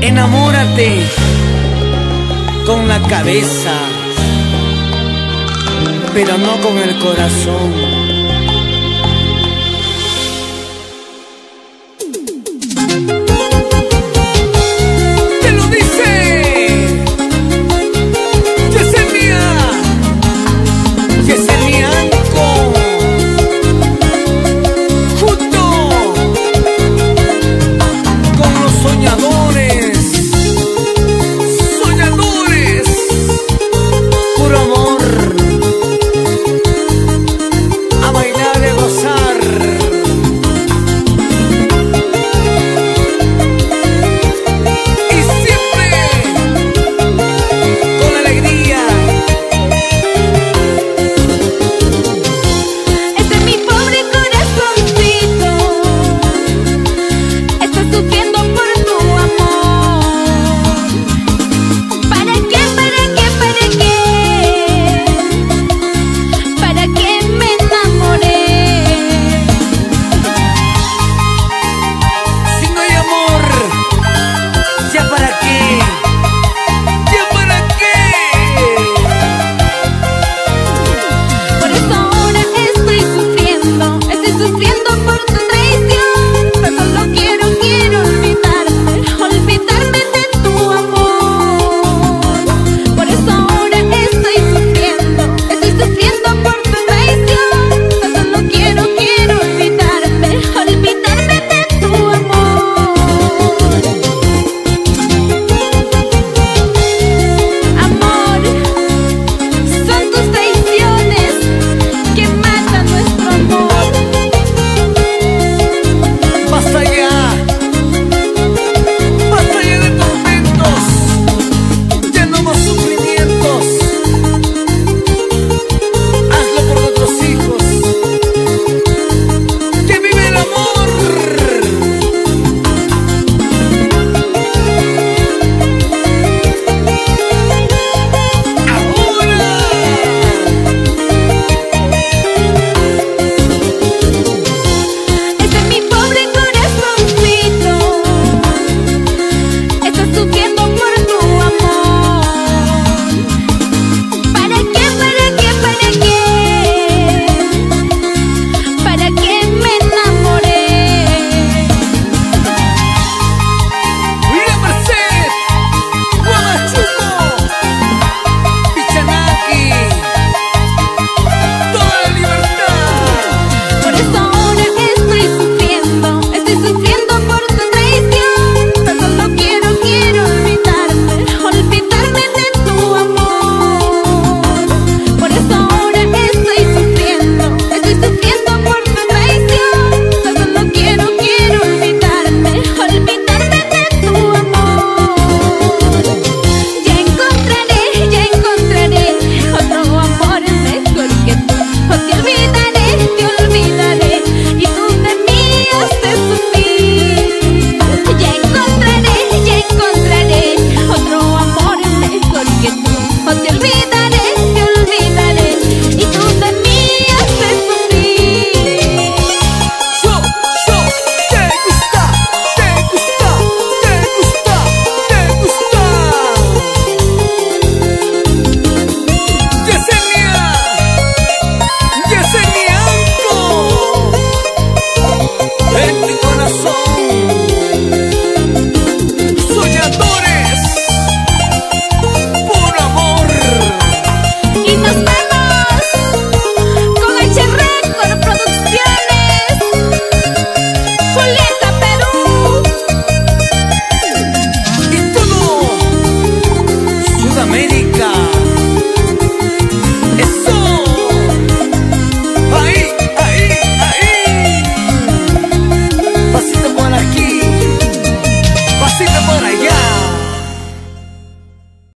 Enamórate con la cabeza, pero no con el corazón.